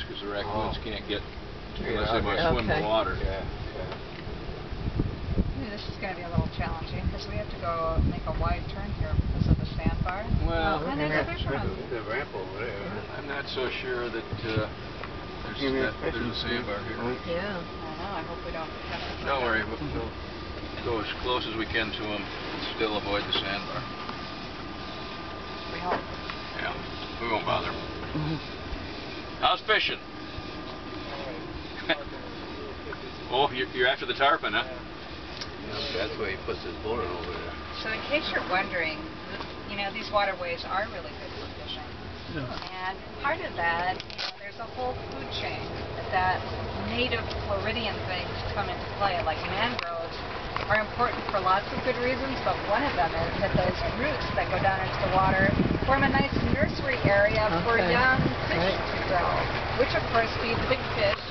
because the raccoons Oh. can't get, Yeah, unless they okay. must swim the water. Yeah, yeah. Maybe this is going to be a little challenging because we have to go make a wide turn here because of the sandbar. Well, And there's a big There's one. a- The ramp over there. I'm not so sure that, uh, there's, Give a that, there's a sandbar here. Yeah. I know. I hope we don't have to. Don't worry, we'll, we'll go as close as we can to them and still avoid the sandbar. We hope. Yeah, we won't bother 'em. How's fishing? Oh, you're, you're after the tarpon, huh? Yeah, That's where he puts his board over there. So in case you're wondering, you know, these waterways are really good for fishing. Yeah. And part of that, you know, there's a whole food chain that native Floridian things come into play, like mangroves are important for lots of good reasons, but one of them is that those roots that go down into the water form a nice nursery area for Okay. young course feed the big fish